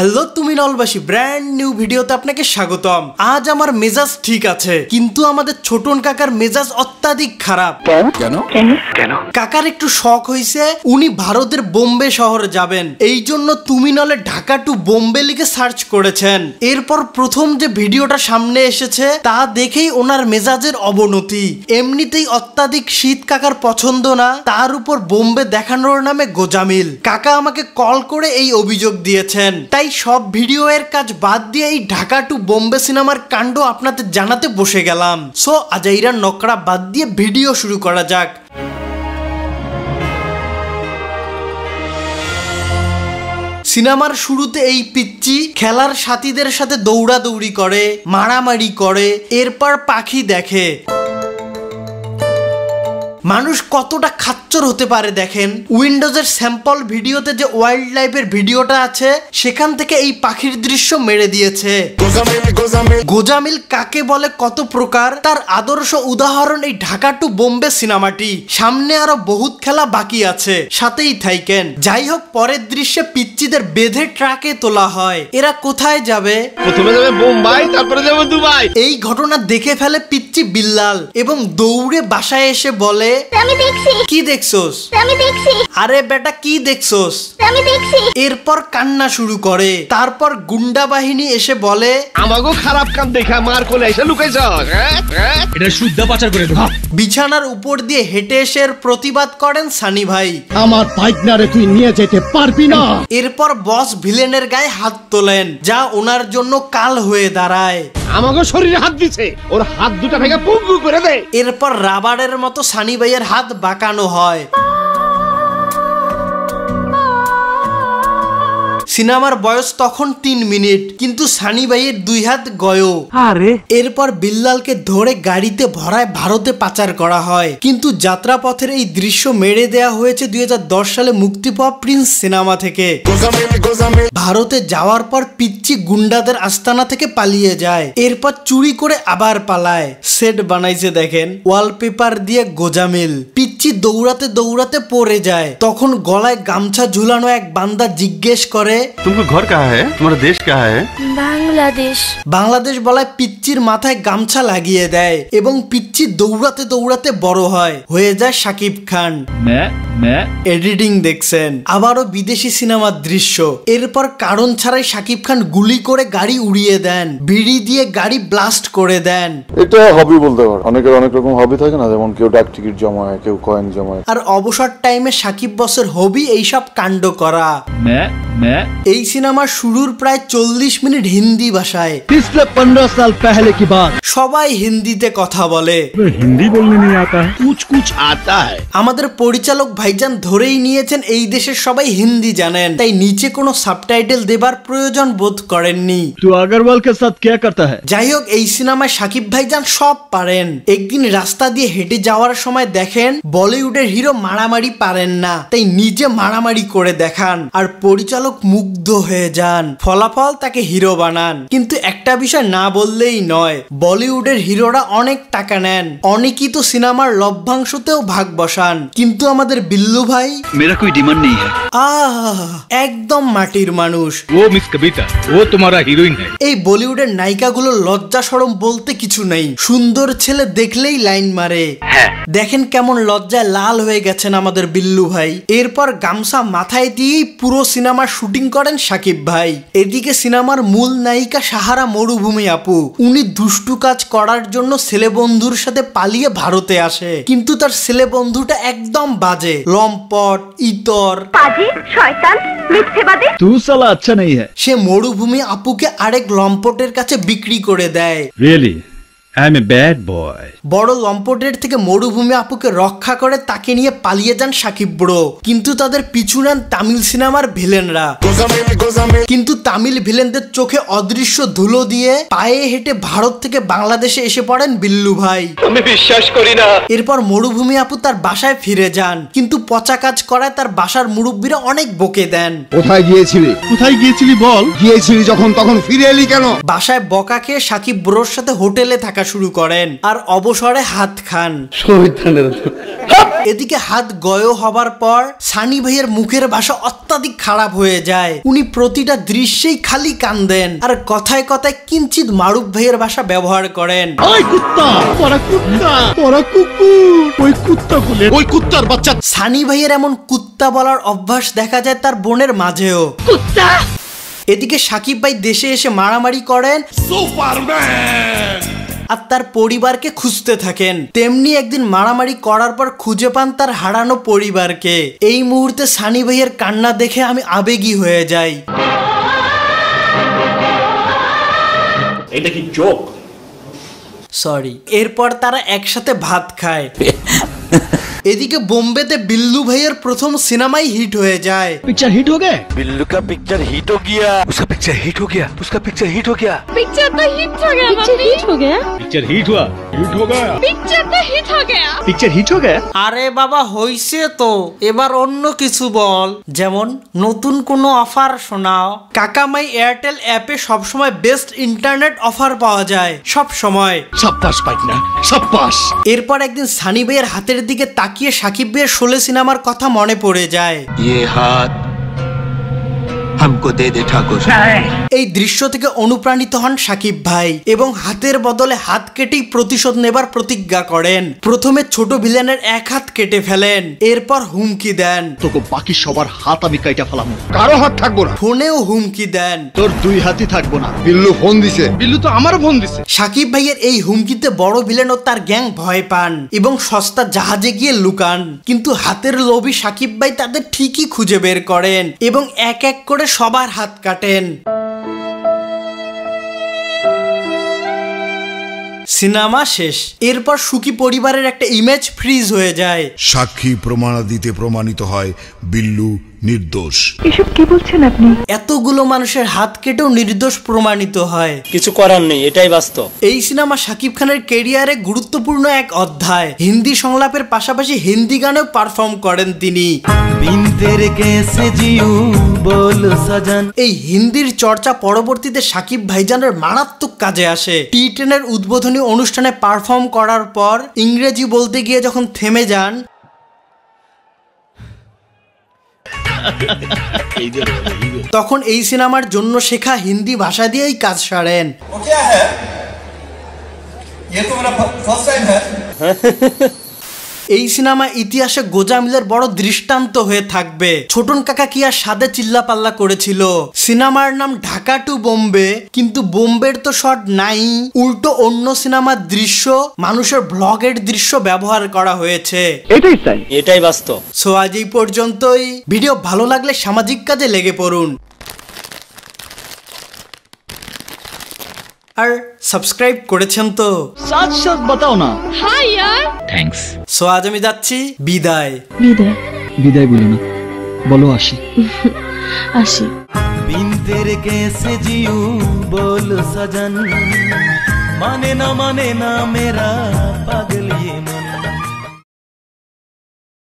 Hello তুমি নলবাসী brand new ভিডিওতে আপনাকে স্বাগতম। আজ আমার মেজাজ ঠিক আছে কিন্তু আমাদের ছোটন কাকার মেজাজ অত্যাধিক খারাপ। কেন? কাকার একটু শখ হইছে উনি ভারতের বোম্বে শহরে যাবেন। এই জন্য তুমি নলে ঢাকা টু বোম্বে লিখে সার্চ করেছেন। এরপর প্রথম যে ভিডিওটা সামনে এসেছে তা দেখেই ওনার মেজাজের অবনতি। এমনিতেই অত্যাধিক শীত কাকার পছন্দ না তার উপর বোম্বে দেখানোর নামে গোজামিল। কাকা আমাকে কল করে এই অভিযোগ দিয়েছেন। তাই সব ভিডিও এর কাজ বাদ দিয়ে এই ঢাকা টু বোম্বে সিনেমার কাণ্ড আপনাদের জানাতে বসে গেলাম। সো আজাইরা নকরা বাদ দিয়ে ভিডিও শুরু করা যাক। সিনেমার শুরুতে এই পিচ্চি খেলার সাথীদের সাথে দৌড়াদৌড়ি করে, মারামারি করে, এরপর পাখি দেখে। মানুষ কতটা খাচ্চর হতে পারে দেখেন? উইন্ডোজের স্যাম্পল ভিডিওতে যে ওয়াইল্ড লাইফের ভিডিওটা আছে সেখান থেকে এই পাখির দৃশ্য মেরে দিয়েছে। গোজামিল কাকে বলে কত প্রকার? তার আদর্শ উদাহরণ এই ঢাকা টু বোম্বে সিনেমাটি। সামনে আরও বহুত খেলা বাকি আছে। সাথেই থাইকেন। যাই হোক পরের দৃশ্যে পিচ্চিদের বেঁধে ট্রাকে তোলা হয়। এরা কোথায় যাবে? প্রথমে যাবে বোম্বাই তারপরে যাবে দুবাই। এই ঘটনা দেখে ফেলে পিচ্চি বিল্লাল এবং দৌড়ে বাসায় এসে বলে আমি দেখছি। কি দেখছোস? আমি দেখছি। আরে বেটা কি দেখছোস? আমি দেখছি। এরপর কান্না শুরু করে। তারপর গুন্ডা বাহিনী এসে বলে আমাকেও খারাপ কাম দেখা মার কোলে এসে লুকাইছ হ্যাঁ হ্যাঁ। এটা শুদ্ধ পাচার করে দেবো। বিছানার উপর দিয়ে হেঁটে এসে এর প্রতিবাদ করেন সানি ভাই। আমার পাইটনারে তুই নিয়ে যেতে পারবি না। এরপর বস ভিলেনের গায়ে হাত তোলেন যা ওনার জন্য কাল হয়ে দাঁড়ায়। আমাকেও শরীরে হাত দিছে ওর হাত দুটা ভেঙে পুঙ্গু করে দে। এরপর রাবারের মতো সানি ভাইয়ের হাত বাঁকানো হয়। সিনেমার বয়স তখন তিন মিনিট কিন্তু সানি ভাইয়ের দুই হাত গয়ো এরপর বিল্লালকে ধরে গাড়িতে ভরায় ভারতে পাচার করা হয়। কিন্তু যাত্রাপথের এই দৃশ্য মেরে দেয়া হয়েছে দুই সালে মুক্তি পাওয়া প্রিন্স সিনেমা থেকে। ভারতে যাওয়ার পর পিচ্চি গুন্ডাদের আস্তানা থেকে পালিয়ে যায়। এরপর চুরি করে আবার পালায়। সেট বানাইছে দেখেন ওয়ালপেপার দিয়ে গোজামিল। পিচ্চি দৌড়াতে দৌড়াতে পড়ে যায়। তখন গলায় গামছা ঝুলানো এক বান্দা জিজ্ঞেস করে তোমার ঘর কাহা হ্যাঁ তোমার দেশ কাহা হ্যাঁ বাংলাদেশ বাংলাদেশ বলায় পিচ্চির মাথায় গামছা লাগিয়ে দেয় এবং পিচ্চি দৌড়াতে দৌড়াতে বড় হয়। হয়ে যায় সাকিব খান। এডিটিং দেখছেন। আবারও বিদেশি সিনেমার দৃশ্য। এরপর কারণ ছাড়াই সাকিব খান গুলি করে গাড়ি উড়িয়ে দেন। বিড়ি দিয়ে গাড়ি ব্লাস্ট করে দেন। এটা হবি বলতে পারো। অনেকের অনেক রকম হবি থাকে না যেমন কেউ ডাক টিকিট জমায় কেউ কয়েন জমায়। আর অবসর টাইমে সাকিব বসের হবি এইসব কাণ্ড করা। এই সিনেমা শুরুর প্রায় চল্লিশ মিনিট হিন্দি ভাষায়। পিছলে পনেরো সাল পেহলে কি বাত? সবাই হিন্দিতে কথা বলে। হিন্দি বলনে নিয়ে আতা। আতা আমাদের পরিচালক ভাইজান ধরেই নিয়েছেন এই দেশের সবাই হিন্দি জানেন। তাই নিচে কোনো সাবটাইটেল দেবার প্রয়োজন বোধ করেননি। তু আগরওয়াল কে সাথ কে করতা হ্যায় যাই হোক এই সিনেমায় সাকিব ভাইজান সব পারেন। একদিন রাস্তা দিয়ে হেঁটে যাওয়ার সময় দেখেন বলিউডের হিরো মারামারি পারেন না। তাই নিজে মারামারি করে দেখান। আর পরিচালক পরিচালক মুগ্ধ হয়ে যান। ফলাফল তাকে হিরো বানান। কিন্তু একটা বিষয় না বললেই নয় বলিউডের হিরোরা অনেক টাকা নেন। অনেকই তো সিনেমার লভ্যাংশতেও ভাগ বসান। কিন্তু আমাদের বিল্লু ভাই? মেরা কোই ডিমান্ড নেই আহ একদম মাটির মানুষ। ও মিস কবিতা ও তোমারা হিরোইন এই বলিউডের নায়িকাগুলো লজ্জা সরম বলতে কিছু নেই। সুন্দর ছেলে দেখলেই লাইন মারে। হ্যাঁ। দেখেন কেমন লজ্জায় লাল হয়ে গেছেন আমাদের বিল্লু ভাই। এরপর গামছা মাথায় দিয়েই পুরো সিনেমার শুটিং করেন সাকিব ভাই। এদিকে সিনেমার মূল নায়িকা সাহারা মরুভূমি আপু। উনি দুষ্টু কাজ করার জন্য ছেলে বন্ধুর সাথে পালিয়ে ভারতে আসে। কিন্তু তার ছেলে বন্ধুটা একদম বাজে। লম্পট ইতর। সে মরুভূমি আপুকে আরেক লম্পটের কাছে বিক্রি করে দেয়। I'm a bad boy. বড় লম্পটের থেকে মরুভূমি আপুকে রক্ষা করে তাকে নিয়ে পালিয়ে যান সাকিব ব্রো। কিন্তু তাদের পিছু নেন তামিল সিনেমার ভিলেনরা। কিন্তু তামিল ভিলেনদের চোখে অদৃশ্য ধুলো দিয়ে পায়ে হেঁটে ভারত থেকে বাংলাদেশে এসে পড়েন বিল্লু ভাই। আমি বিশ্বাস করি না। এরপর মরুভূমি আপু তার বাসায় ফিরে যান। কিন্তু পচা কাজ করায় তার বাসার মুরব্বীরা অনেক বকে দেন। কোথায় গিয়েছিলি? কোথায় গিয়েছিলি বল? গিয়েছিলি যখন তখন ফিরে এলি কেন? বাসায় বকা খেয়ে সাকিব ব্রোর সাথে হোটেলে থাকা শুরু করেন আর অবসরে হাত খান। এদিকে হাত গয় হবার পর সানি ভাইয়ের মুখের ভাষা অত্যাধিক খারাপ হয়ে যায়। উনি প্রতিটা দৃশ্যেই খালি কান্দেন আর কথায় কথায় কিঞ্চিত মারুফ ভাইয়ের ভাষা ব্যবহার করেন। ওই কুত্তা! ওরা কুত্তা! ওরা কুকুর! ওই কুত্তা গুলে ওই কুত্তার বাচ্চা। সানি ভাইয়ের এমন কুত্তা বলার অভ্যাস দেখা যায় তার বোনের মাঝেও। এদিকে সাকিব ভাই দেশে এসে মারামারি করেন। আর তার পরিবারকে খুঁজতে থাকেন। তেমনি একদিন মারামারি করার পর খুঁজে পান তার হারানো পরিবারকে। এই মুহূর্তে সানি ভাইয়ের কান্না দেখে আমি আবেগী হয়ে যাই। এটা কি চোখ সরি এরপর তারা একসাথে ভাত খায়। এদিকে বোম্বেতে বিল্লু ভাইয়ের প্রথম সিনেমাই হিট হয়ে যায় पिक्चर हिट हो गए बिल्लू का पिक्चर हिट हो गया उसका पिक्चर हिट हो गया उसका पिक्चर हिट हो गया पिक्चर तो हिट हो गया मम्मी हिट हो गया पिक्चर हिट हुआ हिट हो गया पिक्चर तो हिट हो गया पिक्चर हिट हो गया আরে বাবা হইছে তো এবার অন্য কিছু বল যেমন নতুন কোনো অফার শোনাও কাকামাই এয়ারটেল অ্যাপে সবসময় বেস্ট ইন্টারনেট অফার পাওয়া যায় সব সময় সাব্বাস পাইটনা সাব্বাস এরপর একদিন সানি ভাইয়ের হাতের দিকে তাকিয়ে সাকিবের শোলে সিনেমার কথা মনে পড়ে যায়। ইয়ে হাত হামকো দে দে ঠাকুর এই দৃশ্য থেকে অনুপ্রাণিত হন সাকিব ভাই এবং হাতের বদলে হাত কেটেই প্রতিশোধ নেবার প্রতিজ্ঞা করেন। প্রথমে ছোট ভিলেনের এক হাত কেটে ফেলেন এরপর হুমকি দেন। তোকে বাকি সবার হাত আমি কাইটা ফেলাম। কারও হাত থাকব না। ফোনেও হুমকি দেন। তোর দুই হাতই থাকব না। বিল্লু ফোন দিছে। বিল্লু তো আমার ফোন দিছে। সাকিব ভাইয়ের এই হুমকিতে বড় ভিলেন ও তার গ্যাং ভয় পান এবং সস্তা জাহাজে গিয়ে লুকান। কিন্তু হাতের লোভী সাকিব ভাই তাদের ঠিকই খুঁজে বের করেন এবং এক এক করে সবার হাত কাটেন। সিনেমা শেষ। এরপর সুখী পরিবারের একটা ইমেজ ফ্রিজ হয়ে যায়। সাক্ষী প্রমাণাদিতে প্রমাণিত হয় বিল্লু নির্দোষ। এসব কি বলছেন আপনি? এতগুলো মানুষের হাত কেটেও নির্দোষ প্রমাণিত হয়। কিছু করার নেই এটাই বাস্তব। এই সিনেমা শাকিব খানের কেরিয়ারে গুরুত্বপূর্ণ এক অধ্যায়। হিন্দি সংলাপের পাশাপাশি হিন্দি গানেও পারফর্ম করেন তিনি। এই হিন্দির চর্চা পরবর্তীতে সাকিব ভাইজানের মারাত্মক কাজে আসে। টি টেনের উদ্বোধনী অনুষ্ঠানে পারফর্ম করার পর ইংরেজি বলতে গিয়ে যখন থেমে যান তখন এই সিনেমার জন্য শেখা হিন্দি ভাষা দিয়েই কাজ সারেন। এই সিনেমা ইতিহাসে গোজামিলের বড় দৃষ্টান্ত হয়ে থাকবে। ছোটন কাকা কি আর সাদে চিল্লাপাল্লা করেছিল? সিনেমার নাম ঢাকা টু বোম্বে কিন্তু বোম্বের তো শট নাই। উল্টো অন্য সিনেমার দৃশ্য মানুষের ব্লগের দৃশ্য ব্যবহার করা হয়েছে। এটাই তাই। এটাই বাস্তব। সো আজ এই পর্যন্তই। ভিডিও ভালো লাগলে সামাজিক কাজে লেগে পড়ুন। আর সাবস্ক্রাইব করেছেন তো। সাথ সাথ বাতাও না। হাই ইয়ার। থ্যাঙ্কস সো আজ আমি যাচ্ছি বিদায়। বিদায়। বিদায় বলো না। বলো আসি। আসি। বিন তেরে কেসে জিউ বল সজন। মানে না মানে না মেরা পাগল ইয়ে